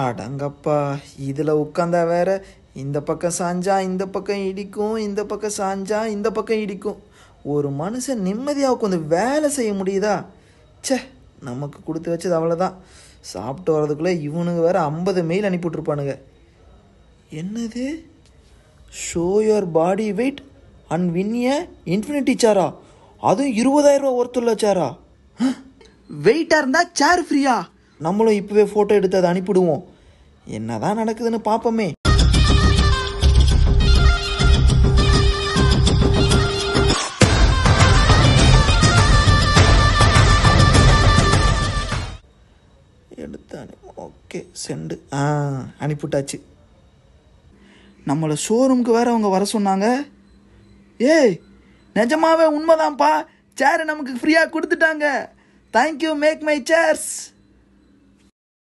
அடங்கப்பா இதில் உட்காந்தா வேற இந்த பக்கம் சாஞ்சா இந்த பக்கம் இடிக்கும் இந்த பக்கம் சாஞ்சா இந்த பக்கம் இடிக்கும். ஒரு மனுஷன் நிம்மதியாக உட்காந்து வேலை செய்ய முடியுதா? ச்சே நமக்கு கொடுத்து வச்சது அவ்வளோதான் சாப்பிட்டு வர்றதுக்குள்ளே இவனுங்க வேற ஐம்பது மெயில் அனுப்பிவிட்ருப்பானுங்க என்னது? Show your body weight and win a infinity சேரா அதுவும் இருபதாயிரம் ரூபா ஒருத்தர் சேரா வெயிட்டாக இருந்தால் சேர் ஃப்ரீயா நம்மளும் இப்போவே ஃபோட்டோ எடுத்து அதை அனுப்பிடுவோம். என்னதான் நடக்குதுன்னு பார்ப்போமே எடுத்து ஓகே செண்டு ஆ அனுப்பிவிட்டாச்சு. நம்மளை ஷோரூமுக்கு வேற அவங்க வர சொன்னாங்க. ஏய் நிஜமாவே உண்மைதான்ப்பா. சேரை நமக்கு ஃப்ரீயாக கொடுத்துட்டாங்க. Thank you make my chairs